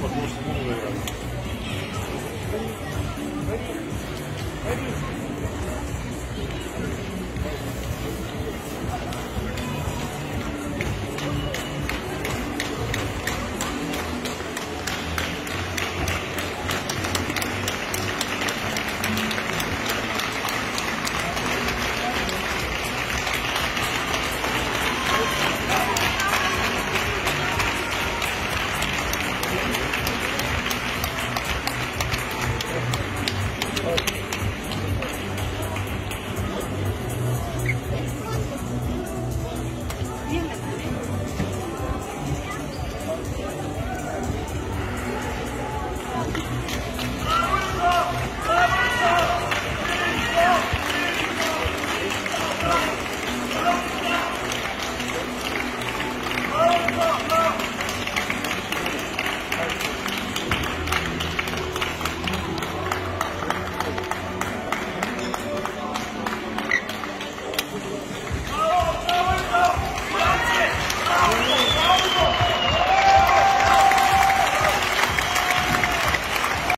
Подложку голову.